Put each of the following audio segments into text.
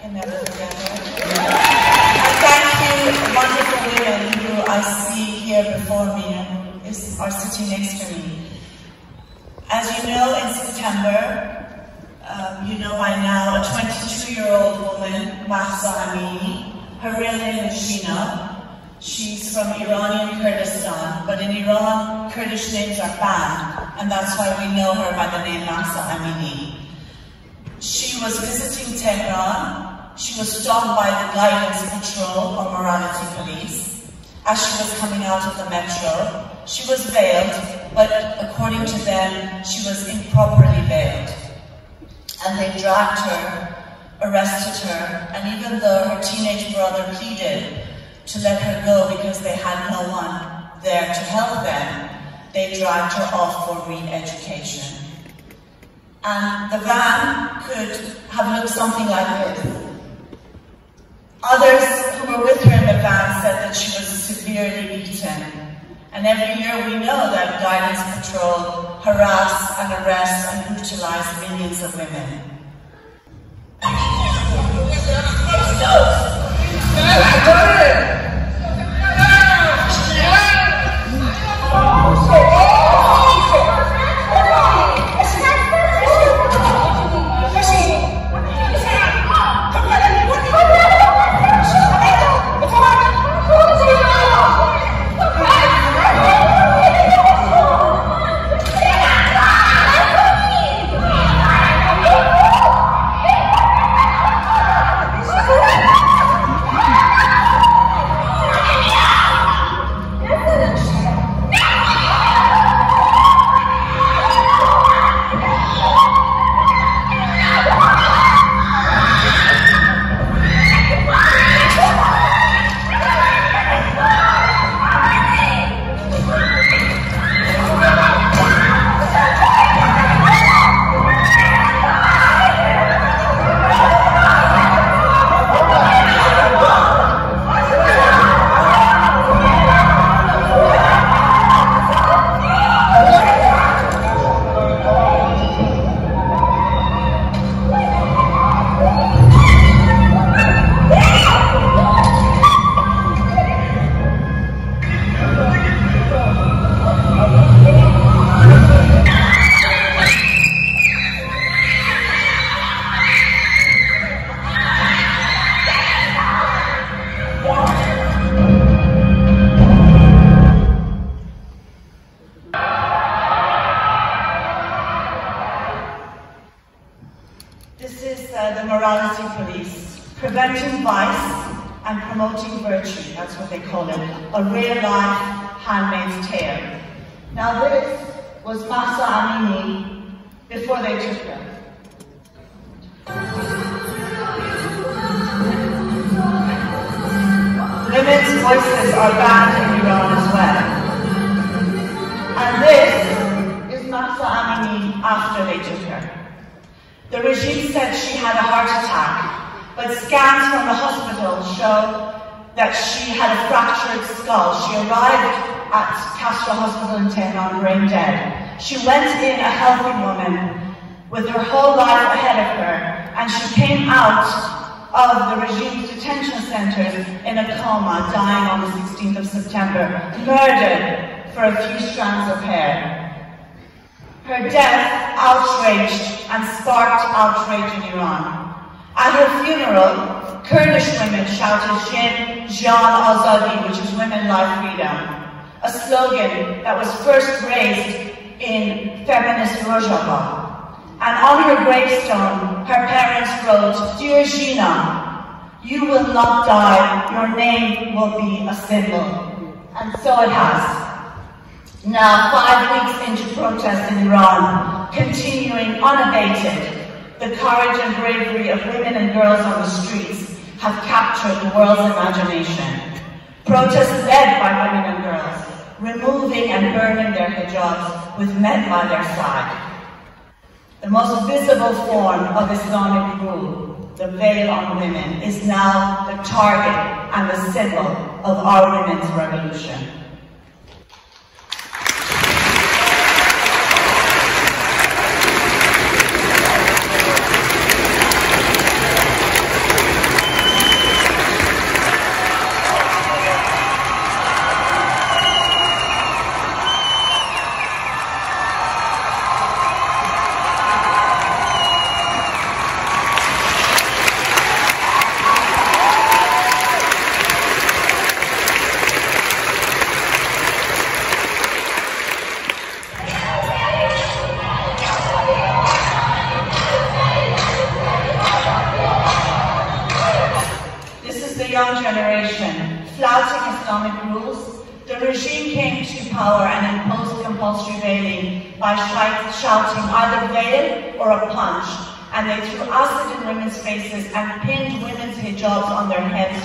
her. Thank you, wonderful women who I see here before me and is, are sitting next to me. As you know, in September, um, you know by now, a 22-year-old woman, Mahsa Amini, her real name is Sheena. She's from Iranian Kurdistan, but in Iran, Kurdish names are banned, and that's why we know her by the name Mahsa Amini. She was visiting Tehran. She was stopped by the guidance patrol or morality police as she was coming out of the metro. She was veiled, but according to them, she was improperly veiled. And they dragged her, arrested her, and even though her teenage brother pleaded to let her go because they had no one there to help them, they dragged her off for re-education. And the van could have looked something like this. Others who were with her in the van said that she was severely beaten. And every year we know that Guidance Patrol harass and arrest and brutalize millions of women. This promoting virtue, that's what they call it, a real life handmaid's tale. Now this was Mahsa Amini before they took her. Women's voices are banned in Iran as well. And this is Mahsa Amini after they took her. The regime said she had a heart attack, but scans from the hospital show that she had a fractured skull. She arrived at Kasra Hospital in Tehran brain dead. She went in a healthy woman with her whole life ahead of her, and she came out of the regime's detention centers in a coma, dying on the 16th of September, murdered for a few strands of hair. Her death outraged and sparked outrage in Iran. At her funeral, Kurdish women shouted Jin Jiyan Azadi, which is Women Life Freedom, a slogan that was first raised in feminist Rojava. And on her gravestone, her parents wrote, Dear Gina, you will not die, your name will be a symbol. And so it has. Now, five weeks into protests in Iran, continuing unabated, the courage and bravery of women and girls on the streets have captured the world's imagination. Protests led by women and girls, removing and burning their hijabs with men by their side. The most visible form of Islamic rule, the veil on women, is now the target and the symbol of our women's revolution. Shouting either veil or a punch, and they threw acid in women's faces and pinned women's hijabs on their heads.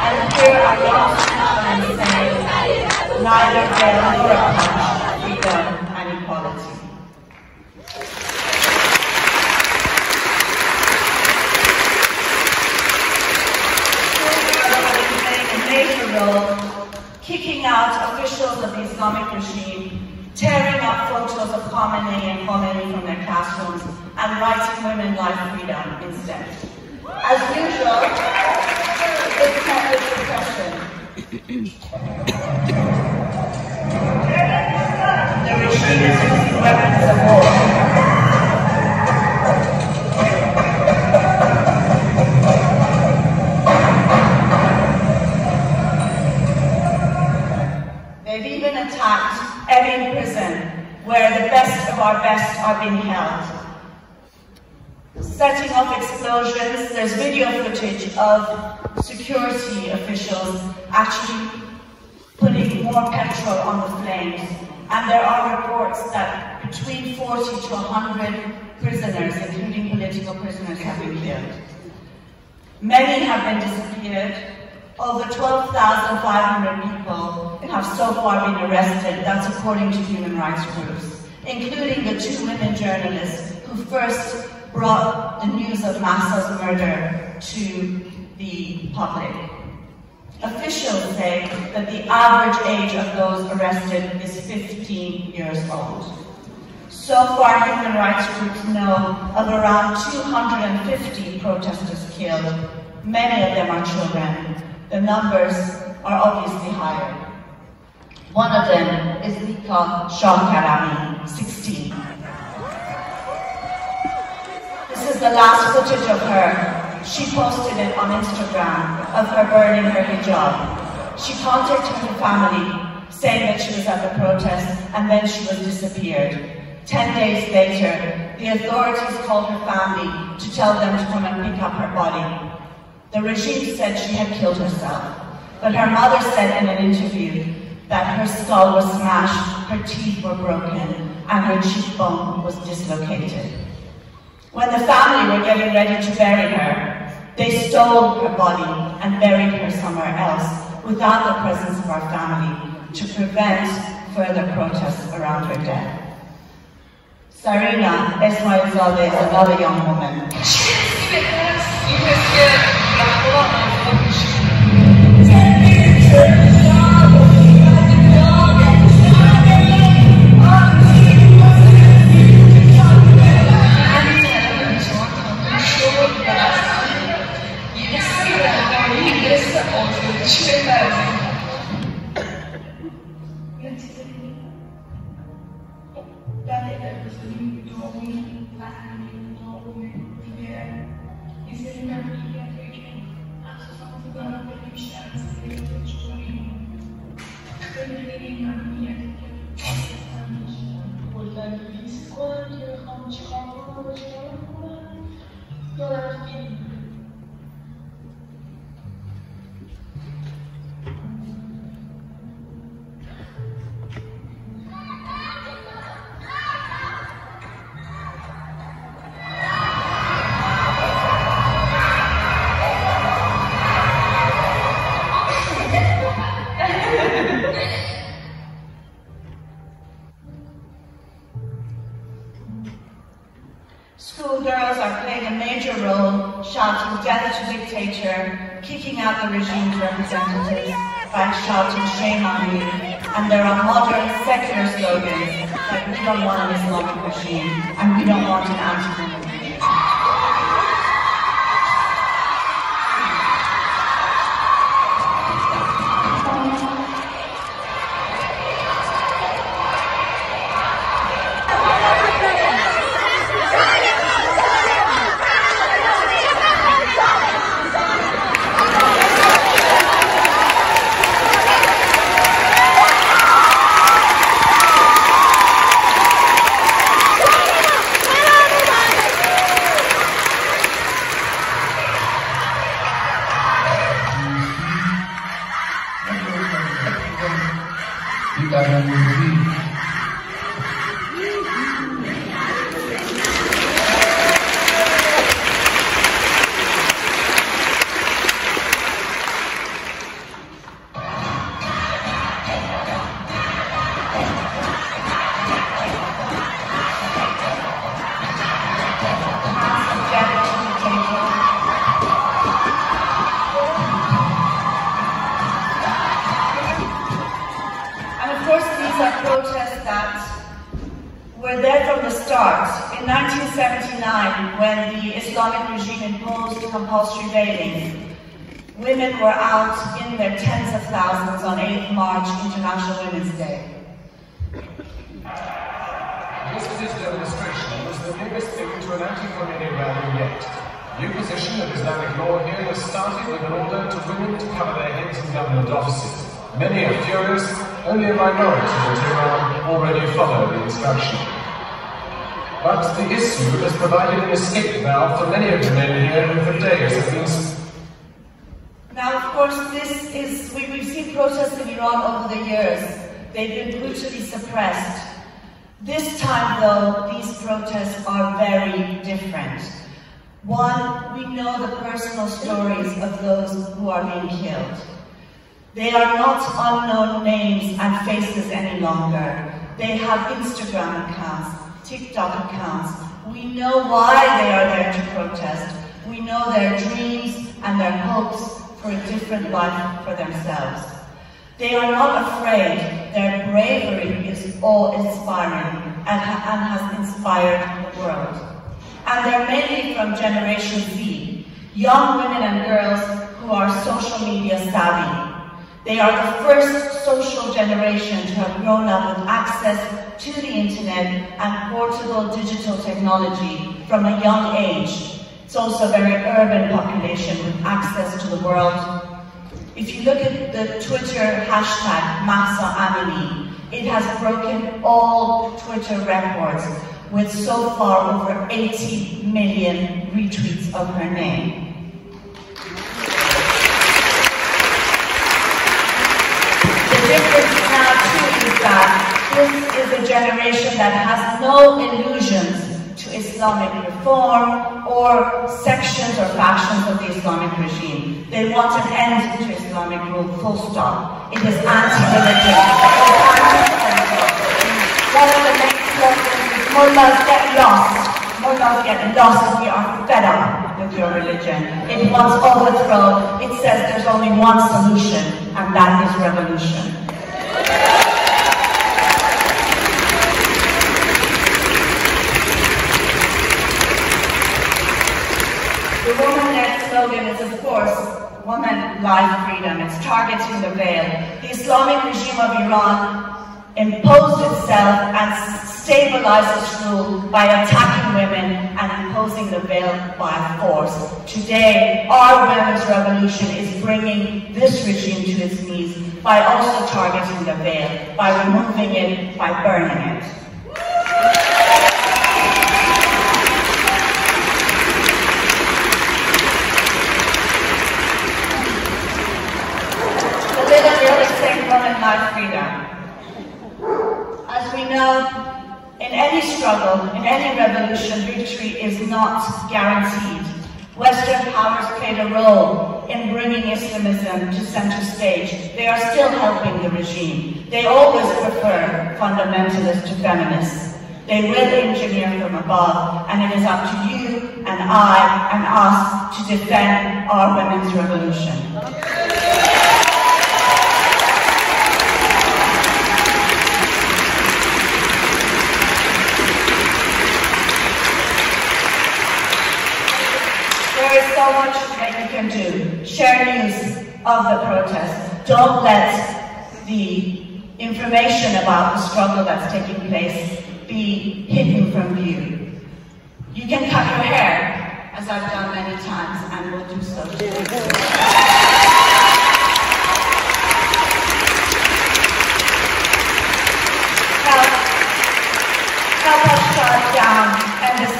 And here are young children saying, neither veil nor a punch, freedom and equality. kicking out officials of the Islamic regime, tearing up photos of Khamenei and Khomeini from their classrooms, and writing women life freedom instead. As usual, it's is weapons of war Setting off explosions, there's video footage of security officials actually putting more petrol on the flames. And there are reports that between 40 to 100 prisoners, including political prisoners, have been killed. Many have been disappeared, over 12,500 people have so far been arrested, that's according to human rights groups, including the two women journalists who first brought the news of Mahsa's murder to the public. Officials say that the average age of those arrested is 15 years old. So far, human rights groups know of around 250 protesters killed. Many of them are children, the numbers are obviously higher. One of them is Nika Shah 16. This is the last footage of her. She posted it on Instagram of her burning her hijab. She contacted her family saying that she was at the protest and then she was disappeared. Ten days later, the authorities called her family to tell them to come and pick up her body. The regime said she had killed herself, but her mother said in an interview that her skull was smashed, her teeth were broken, and her cheekbone was dislocated. When the family were getting ready to bury her, they stole her body and buried her somewhere else without the presence of our family to prevent further protests around her death. Sarina Esmailzadeh is another young woman. regime's representatives by shouting shame on you, and there are modern secular slogans that we don't want an Islamic regime, and we don't want an anti out in their tens of thousands on 8th March, International Women's Day. this Yesterday's demonstration was the biggest thing to an anti-Khomeini rally yet. New position of Islamic law here was started with an order to women to cover their heads in government offices. Many are furious, only a minority in Tehran already follow the instruction. But the issue has provided an escape valve for many of the men here who for days have been... Course, this is, we, we've seen protests in Iran over the years. They've been brutally suppressed. This time, though, these protests are very different. One, we know the personal stories of those who are being killed. They are not unknown names and faces any longer. They have Instagram accounts. TikTok accounts. We know why they are there to protest. We know their dreams and their hopes for a different life for themselves. They are not afraid. Their bravery is awe-inspiring and, and has inspired the world. And they're mainly from Generation Z, young women and girls who are social media savvy, they are the first social generation to have grown up with access to the internet and portable digital technology from a young age. It's also a very urban population with access to the world. If you look at the Twitter hashtag Mahsa Amini, it has broken all Twitter records with so far over 80 million retweets of her name. The difference now too is that this is a generation that has no illusions to Islamic reform or sections or factions of the Islamic regime. They want an end to Islamic rule, full stop. It is anti-religion. One of the main slogans is mullahs get lost. Mullahs get lost. We are fed up with your religion. It wants overthrow. It says there's only one solution, and that is revolution. The woman-led slogan is, of course, woman, life, freedom. It's targeting the veil. The Islamic regime of Iran imposed itself and stabilized its rule by attacking women and imposing the veil by force. Today, our women's revolution is bringing this regime to its knees by also targeting the veil, by removing it, by burning it. Freedom. As we know, in any struggle, in any revolution, victory is not guaranteed. Western powers played a role in bringing Islamism to center stage. They are still helping the regime. They always prefer fundamentalists to feminists. They will engineer from above, and it is up to you and I and us to defend our women's revolution. There is so much that you can do. Share news of the protest. Don't let the information about the struggle that's taking place be hidden from view. You can cut your hair, as I've done many times, and will do so. Help, help us shut down embassies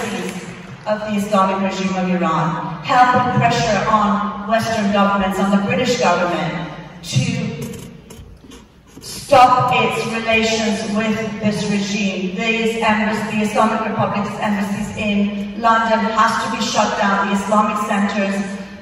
of the Islamic regime of Iran, help put pressure on Western governments, on the British government, to stop its relations with this regime. These embassies, the Islamic Republic's embassies in London has to be shut down. The Islamic centres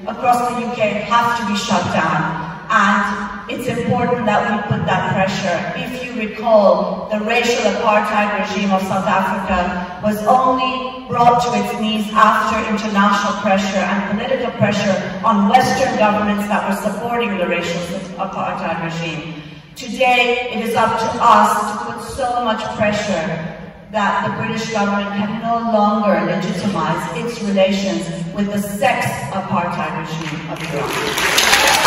across the UK have to be shut down. And it's important that we put that pressure. If you recall, the racial apartheid regime of South Africa was only brought to its knees after international pressure and political pressure on Western governments that were supporting the racial apartheid regime. Today, it is up to us to put so much pressure that the British government can no longer legitimize its relations with the sex apartheid regime of Iran.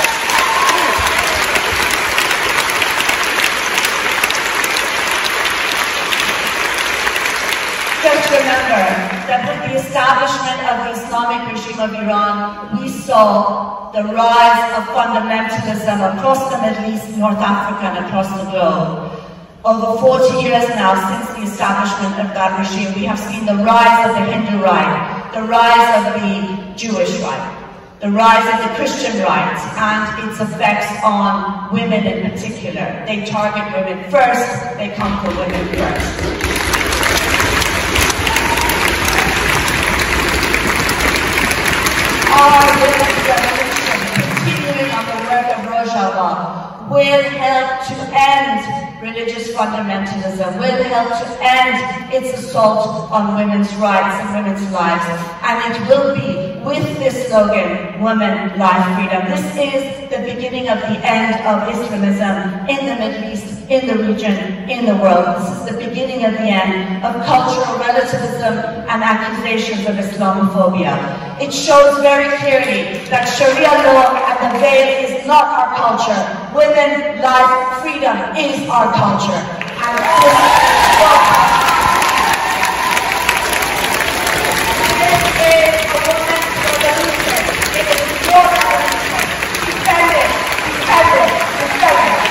Remember that with the establishment of the Islamic regime of Iran, we saw the rise of fundamentalism across the Middle East, North Africa, and across the globe. Over 40 years now since the establishment of that regime, we have seen the rise of the Hindu right, the rise of the Jewish right, the rise of the Christian right, and its effects on women in particular. They target women first, they come for women first. Our women's Rojava will help to end religious fundamentalism, will help to end its assault on women's rights and women's lives. And it will be with this slogan, Women, Life, Freedom. This is the beginning of the end of Islamism in the Middle East in the region, in the world. This is the beginning of the end of cultural relativism and accusations of Islamophobia. It shows very clearly that Sharia law and the veil is not our culture. Women, life, freedom is our culture. And this is a woman's revolution. It is your revolution. Defend it, defend it, defend it.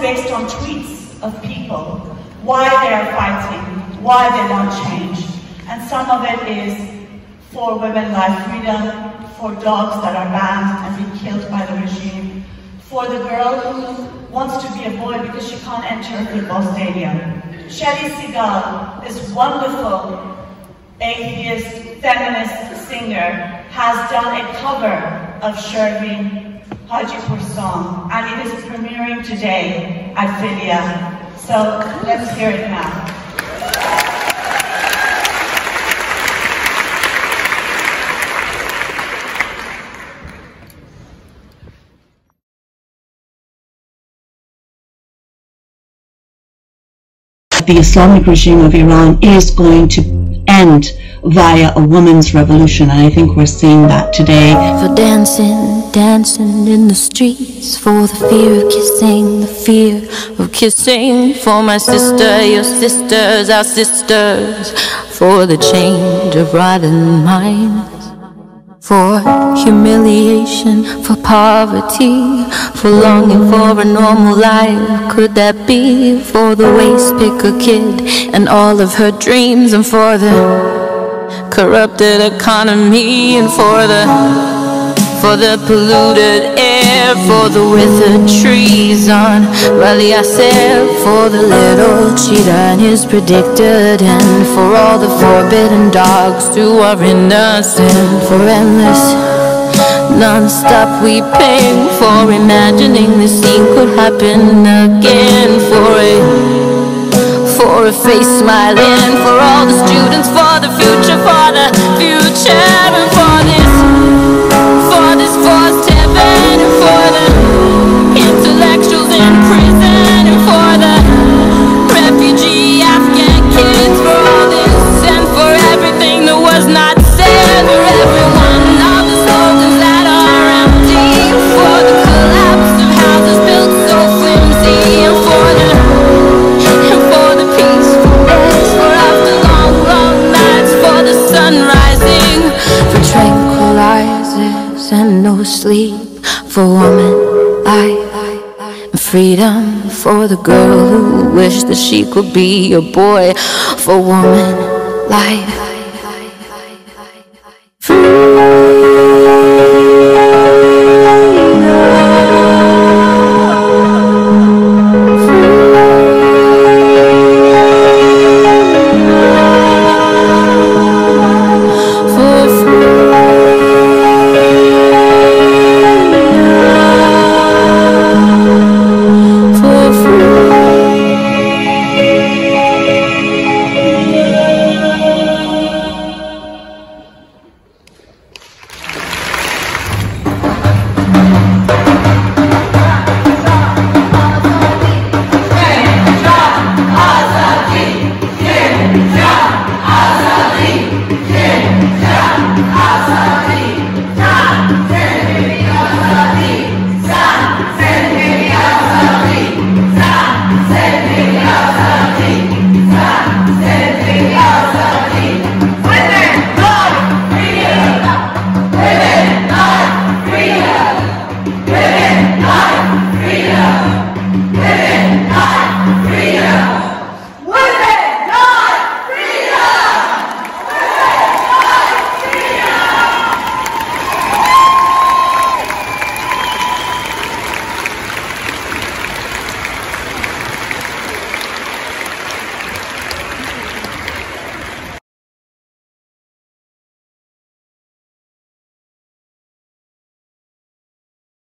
Based on tweets of people, why they are fighting, why they want change. And some of it is for women life freedom, for dogs that are banned and being killed by the regime, for the girl who wants to be a boy because she can't enter a football stadium. Shelley Segal, this wonderful atheist, feminist singer, has done a cover of Shervin Hajipour song, and it is premiering today at Filia. So let's hear it now. the Islamic regime of Iran is going to end via a woman's revolution. And I think we're seeing that today. For dancing, dancing in the streets, for the fear of kissing, the fear of kissing, for my sister, your sisters, our sisters, for the change of right and mind. For humiliation, for poverty, for longing for a normal life. Could that be for the waste picker kid and all of her dreams, and for the corrupted economy and for the for the polluted air, for the withered trees on Vali Asr for the little cheetah and his predicted end, for all the forbidden dogs who are innocent, for endless non-stop we weeping for imagining this scene could happen again for a for a face smiling for all the students for the future for the future girl who wished that she could be a boy for woman life